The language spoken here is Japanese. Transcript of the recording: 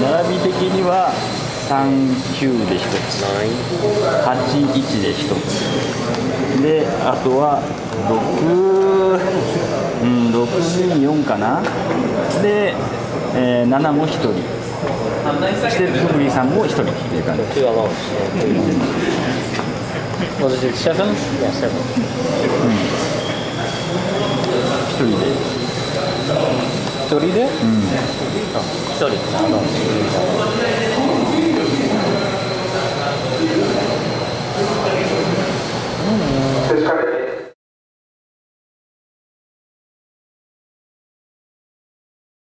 並び的には39で1つ81で1つであとは6うん624かな？で、えー7も1人そしてふぐりさんも1人っていう感じ Two alone. Was it seven? Yeah, seven. Mm. 一人で？一人で？うん。一人。なの。